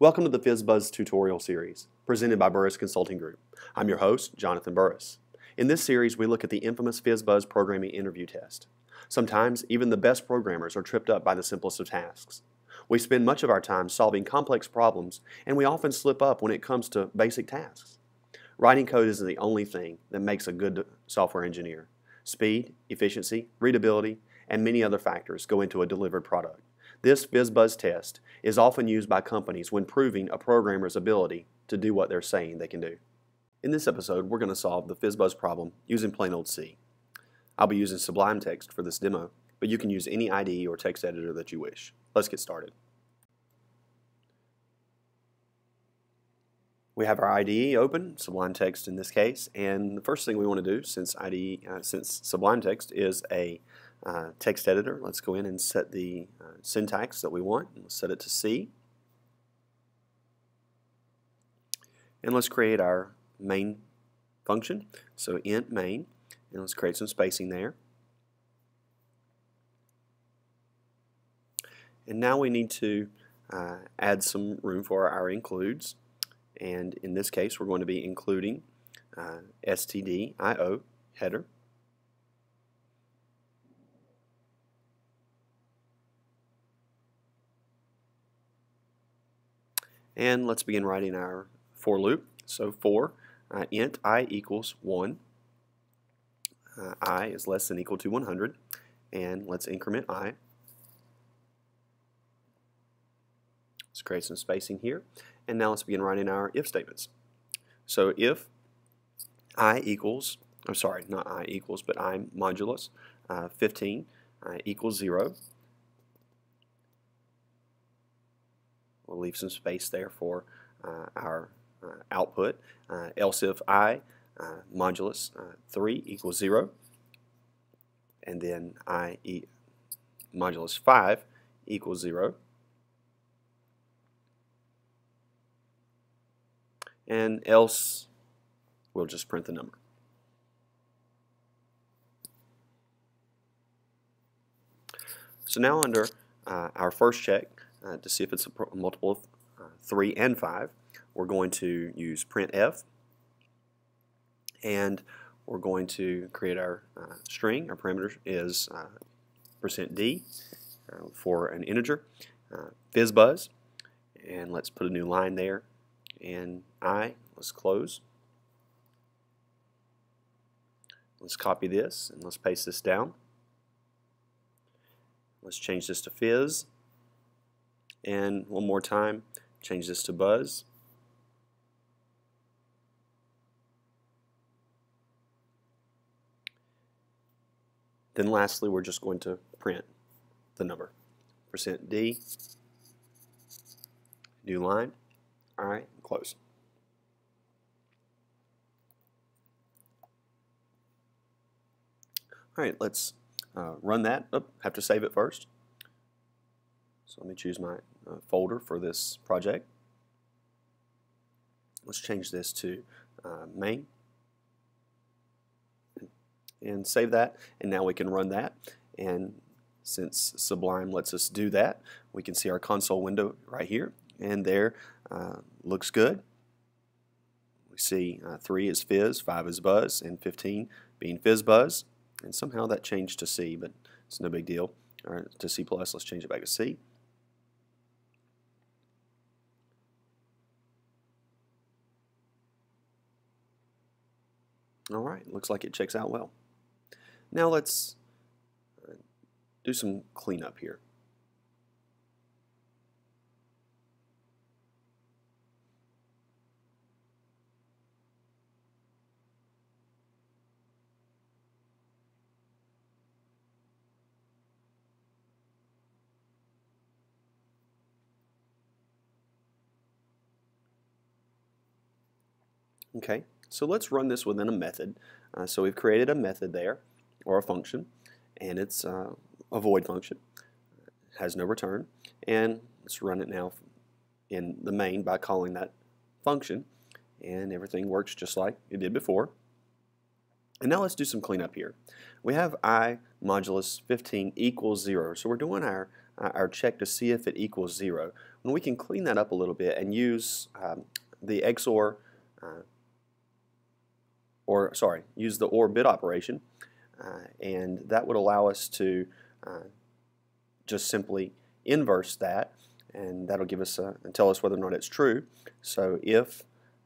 Welcome to the FizzBuzz tutorial series, presented by Burris Consulting Group. I'm your host, Jonathan Burris. In this series, we look at the infamous FizzBuzz programming interview test. Sometimes, even the best programmers are tripped up by the simplest of tasks. We spend much of our time solving complex problems, and we often slip up when it comes to basic tasks. Writing code isn't the only thing that makes a good software engineer. Speed, efficiency, readability, and many other factors go into a delivered product. This FizzBuzz test is often used by companies when proving a programmer's ability to do what they're saying they can do. In this episode, we're going to solve the FizzBuzz problem using plain old C. I'll be using Sublime Text for this demo, but you can use any IDE or text editor that you wish. Let's get started. We have our IDE open, Sublime Text in this case, and the first thing we want to do since IDE, uh, since Sublime Text is a uh, text editor. Let's go in and set the uh, syntax that we want. Let's set it to C. And let's create our main function. So int main, and let's create some spacing there. And now we need to uh, add some room for our includes. And in this case, we're going to be including uh, stdio header. And let's begin writing our for loop. So for uh, int i equals 1, uh, i is less than equal to 100, and let's increment i. Let's create some spacing here. And now let's begin writing our if statements. So if i equals, I'm sorry, not i equals, but i modulus uh, 15 uh, equals 0, We'll leave some space there for uh, our uh, output. Uh, else if i modulus 3 equals 0, and then i e modulus 5 equals 0. And else we'll just print the number. So now under uh, our first check, uh, to see if it's a multiple of uh, 3 and 5, we're going to use printf and we're going to create our uh, string. Our parameter is uh, percent %d uh, for an integer, uh, fizzbuzz, and let's put a new line there. And I, let's close. Let's copy this and let's paste this down. Let's change this to fizz and one more time, change this to buzz. Then lastly, we're just going to print the number. Percent %d, new line, all right, close. All right, let's uh, run that. Oh, have to save it first. So let me choose my uh, folder for this project. Let's change this to uh, main. And save that and now we can run that. And since Sublime lets us do that we can see our console window right here and there uh, looks good. We see uh, 3 is fizz, 5 is buzz and 15 being fizz buzz. And somehow that changed to C but it's no big deal. Right to C plus let's change it back to C All right, looks like it checks out well. Now let's uh, do some cleanup here. Okay, so let's run this within a method. Uh, so we've created a method there, or a function, and it's uh, a void function. Has no return. And let's run it now in the main by calling that function, and everything works just like it did before. And now let's do some cleanup here. We have i modulus 15 equals 0. So we're doing our, uh, our check to see if it equals 0. And we can clean that up a little bit and use um, the XOR, uh, or sorry, use the OR bit operation. Uh, and that would allow us to uh, just simply inverse that and that'll give us a, and tell us whether or not it's true. So if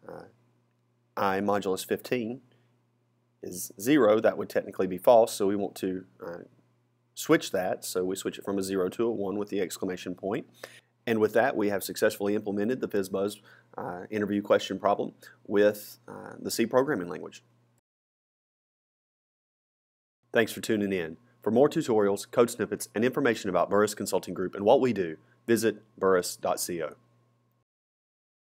uh, i modulus 15 is 0, that would technically be false, so we want to uh, switch that. So we switch it from a 0 to a 1 with the exclamation point. And with that, we have successfully implemented the FizzBuzz uh, interview question problem with uh, the C programming language. Thanks for tuning in. For more tutorials, code snippets, and information about Burris Consulting Group and what we do, visit burris.co.